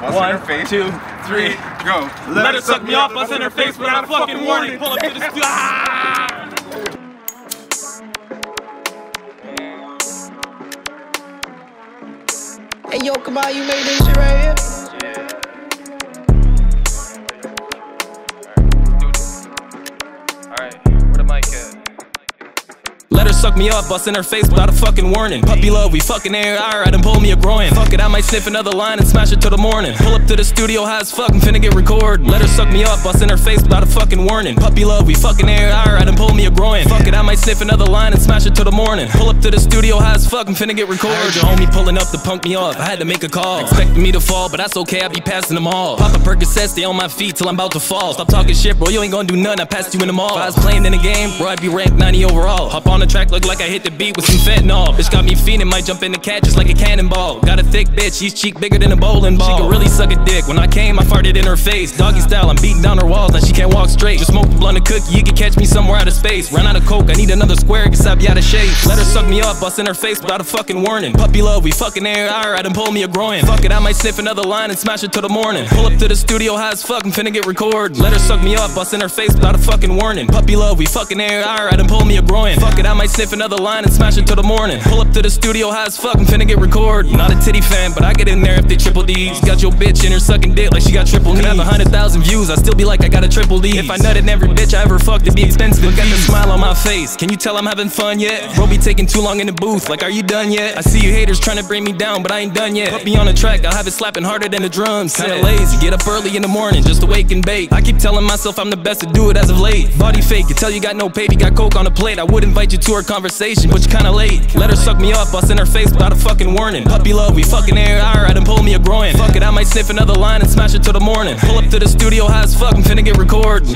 Bust One, in her face. two, three. Go. Let her suck me off, bust in her face without a fucking warning. Pull up to the stu- Ah! Hey yo, come on, you made this shit right here. Suck me up, bust in her face without a fucking warning. Puppy love, we fucking air I done pull me a groin. Fuck it, I might sniff another line and smash it till the morning. Pull up to the studio high as fuck, I'm finna get record. Let her suck me up, bust in her face without a fucking warning. Puppy love, we fucking air I done might sniff another line and smash it till the morning. Pull up to the studio high as fuck, I'm finna get recorded. I heard your homie pulling up to punk me off. I had to make a call. Expecting me to fall, but that's okay, I be passing them all. Pop a Percocet, stay on my feet till I'm about to fall. Stop talking shit, bro, you ain't gonna do nothing. I passed you in the mall. If I was playing in the game, bro, I'd be ranked 90 overall. Hop on the track, look like I hit the beat with some fentanyl. Bitch got me fiending, might jump in the cat just like a cannonball. Got a thick bitch, each cheek bigger than a bowling ball. She could really suck a dick. When I came, I farted in her face. Doggy style, I'm beating down her walls, now she can't walk straight. Just smoke blunt of cookie, you can catch me somewhere out of space. Run out of coke, I need another square, cause I be out of shape. Let her suck me up, bust in her face without a fucking warning. Puppy love, we fucking air I done pull me a groin. Fuck it, I might sniff another line and smash it till the morning. Pull up to the studio high as fuck, I'm finna get record. Let her suck me up, bust in her face without a fucking warning. Puppy love, we fucking air I done pull me a groin. Fuck it, I might sniff another line and smash it till the morning. Pull up to the studio high as fuck, I'm finna get record. Not a titty fan, but I get in there if they triple D's. Got your bitch in her sucking dick like she got triple knees. Could have a hundred thousand views, I still be like I got a triple D. If I nutted every bitch I ever fucked, it'd be expensive. Look at the smile on my face. Can you tell I'm having fun yet? Bro, be taking too long in the booth. Like, are you done yet? I see you haters trying to bring me down, but I ain't done yet. Put me on a track, I'll have it slapping harder than the drums. Kinda lazy, get up early in the morning just to wake and bake. I keep telling myself I'm the best to do it as of late. Body fake, you tell you got no baby, got coke on the plate. I would invite you to our conversation, but you're kinda late. Let her suck me off, bust in her face without a fucking warning. Puppy love, we fucking air I done pull me a groin. Fuck it, I might sniff another line and smash it till the morning. Pull up to the studio high as fuck, I'm finna get record.